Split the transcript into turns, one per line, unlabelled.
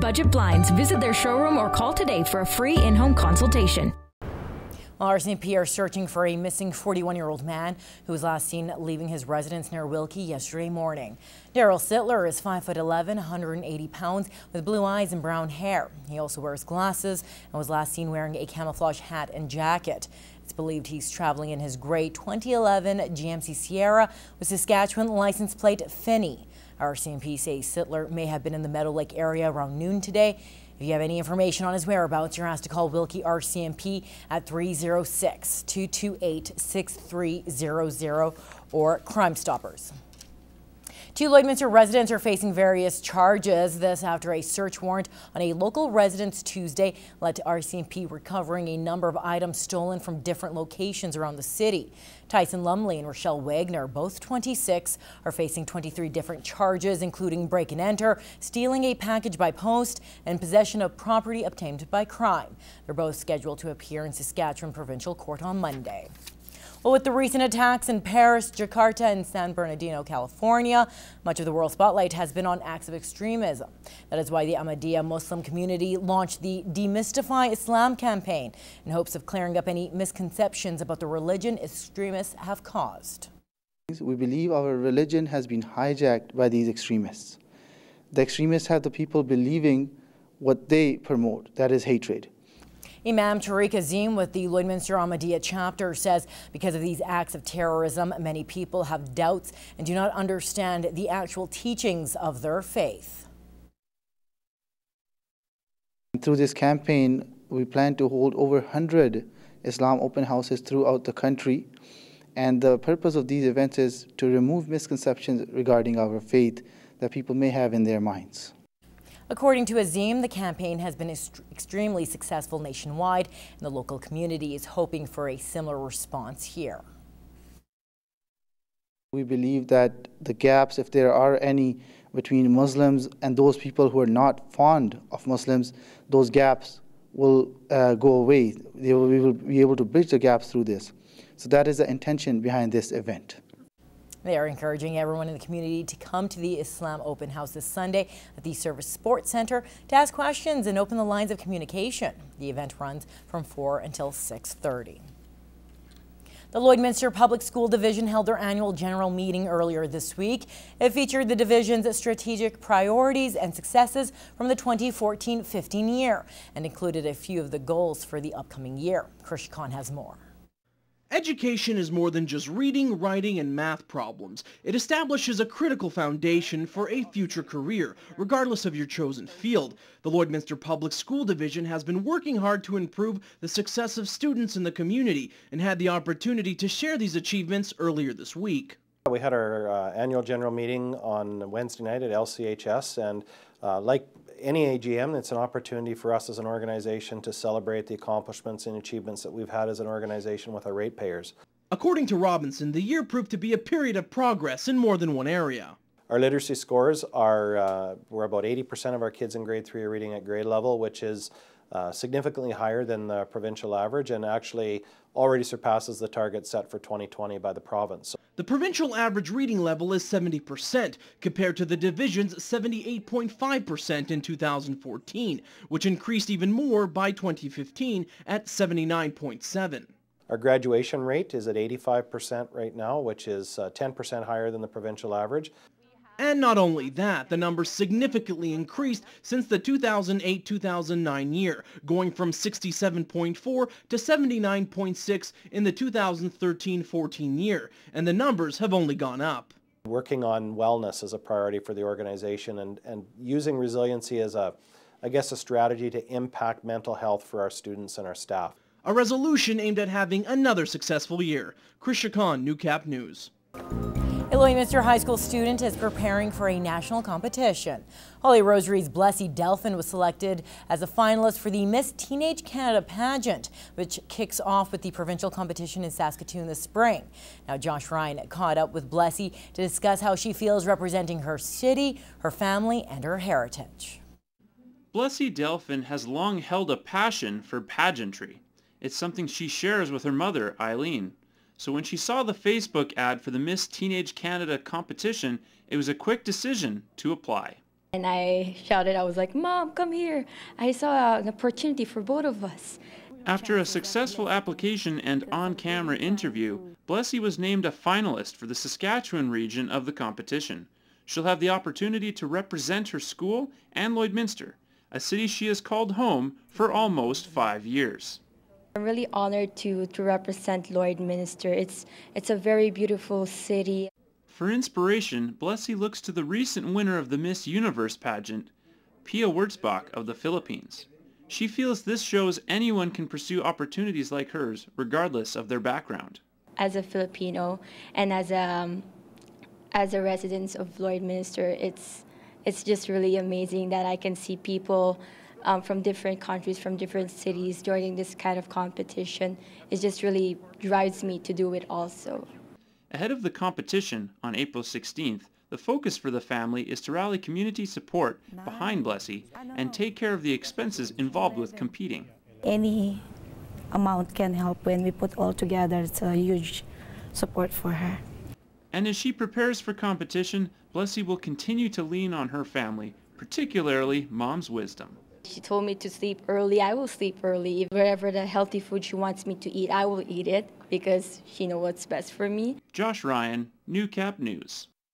Budget Blinds. Visit their showroom or call today for a free in-home consultation.
Well, RCMP are searching for a missing 41-year-old man who was last seen leaving his residence near Wilkie yesterday morning. Daryl Sittler is 5'11", 180 pounds, with blue eyes and brown hair. He also wears glasses and was last seen wearing a camouflage hat and jacket. It's believed he's traveling in his gray 2011 GMC Sierra with Saskatchewan license plate Finney. RCMP says Sittler may have been in the Meadow Lake area around noon today. If you have any information on his whereabouts, you're asked to call Wilkie RCMP at 306-228-6300 or Crime Stoppers. Two Lloydminster residents are facing various charges. This after a search warrant on a local residence Tuesday led to RCMP recovering a number of items stolen from different locations around the city. Tyson Lumley and Rochelle Wagner, both 26, are facing 23 different charges, including break and enter, stealing a package by post, and possession of property obtained by crime. They're both scheduled to appear in Saskatchewan Provincial Court on Monday. Well, with the recent attacks in Paris, Jakarta, and San Bernardino, California, much of the world spotlight has been on acts of extremism. That is why the Ahmadiyya Muslim community launched the Demystify Islam campaign in hopes of clearing up any misconceptions about the religion extremists have caused.
We believe our religion has been hijacked by these extremists. The extremists have the people believing what they promote, that is hatred.
Imam Tariq Azim with the Lloydminster Ahmadiyya chapter says because of these acts of terrorism, many people have doubts and do not understand the actual teachings of their faith.
Through this campaign, we plan to hold over 100 Islam open houses throughout the country. And the purpose of these events is to remove misconceptions regarding our faith that people may have in their minds.
According to Azim, the campaign has been extremely successful nationwide, and the local community is hoping for a similar response here.
We believe that the gaps, if there are any, between Muslims and those people who are not fond of Muslims, those gaps will uh, go away. Will, we will be able to bridge the gaps through this. So that is the intention behind this event.
They are encouraging everyone in the community to come to the Islam Open House this Sunday at the Servus Sports Center to ask questions and open the lines of communication. The event runs from 4 until 6.30. The Lloydminster Public School Division held their annual general meeting earlier this week. It featured the division's strategic priorities and successes from the 2014-15 year and included a few of the goals for the upcoming year. Chris Chacon has more.
Education is more than just reading, writing, and math problems. It establishes a critical foundation for a future career, regardless of your chosen field. The Lloydminster Public School Division has been working hard to improve the success of students in the community and had the opportunity to share these achievements earlier this week.
We had our uh, annual general meeting on Wednesday night at LCHS and uh, like any AGM, it's an opportunity for us as an organization to celebrate the accomplishments and achievements that we've had as an organization with our ratepayers.
According to Robinson, the year proved to be a period of progress in more than one area.
Our literacy scores are, uh, we're about 80% of our kids in grade 3 are reading at grade level, which is uh, significantly higher than the provincial average and actually already surpasses the target set for 2020 by the province.
The provincial average reading level is 70% compared to the division's 78.5% in 2014, which increased even more by 2015 at 79.7.
Our graduation rate is at 85% right now, which is 10% uh, higher than the provincial average.
And not only that, the numbers significantly increased since the 2008-2009 year, going from 67.4 to 79.6 in the 2013-14 year, and the numbers have only gone up.
Working on wellness as a priority for the organization and, and using resiliency as a, I guess, a strategy to impact mental health for our students and our staff.
A resolution aimed at having another successful year. Chris Chacon, Newcap News.
A Lloydminster High School student is preparing for a national competition. Holy Rosary's Blessy Delphin was selected as a finalist for the Miss Teenage Canada pageant, which kicks off with the provincial competition in Saskatoon this spring. Now, Josh Ryan caught up with Blessy to discuss how she feels representing her city, her family, and her heritage.
Blessy Delphin has long held a passion for pageantry. It's something she shares with her mother, Eileen. So when she saw the Facebook ad for the Miss Teenage Canada competition, it was a quick decision to apply.
And I shouted, I was like, Mom, come here. I saw an opportunity for both of us.
After a successful application and on-camera interview, Blessy was named a finalist for the Saskatchewan region of the competition. She'll have the opportunity to represent her school and Lloydminster, a city she has called home for almost five years.
I'm really honored to, to represent Lloydminster. It's, it's a very beautiful city.
For inspiration, Blessy looks to the recent winner of the Miss Universe pageant, Pia Wurtzbach of the Philippines. She feels this shows anyone can pursue opportunities like hers, regardless of their background.
As a Filipino and as a, um, as a resident of Lloydminster, it's, it's just really amazing that I can see people um, from different countries, from different cities joining this kind of competition. It just really drives me to do it also.
Ahead of the competition on April 16th, the focus for the family is to rally community support behind Blessy and take care of the expenses involved with competing.
Any amount can help when we put all together. It's a huge support for her.
And as she prepares for competition, Blessy will continue to lean on her family, particularly mom's wisdom.
She told me to sleep early. I will sleep early. Wherever the healthy food she wants me to eat, I will eat it because she knows what's best for me.
Josh Ryan, Newcap News.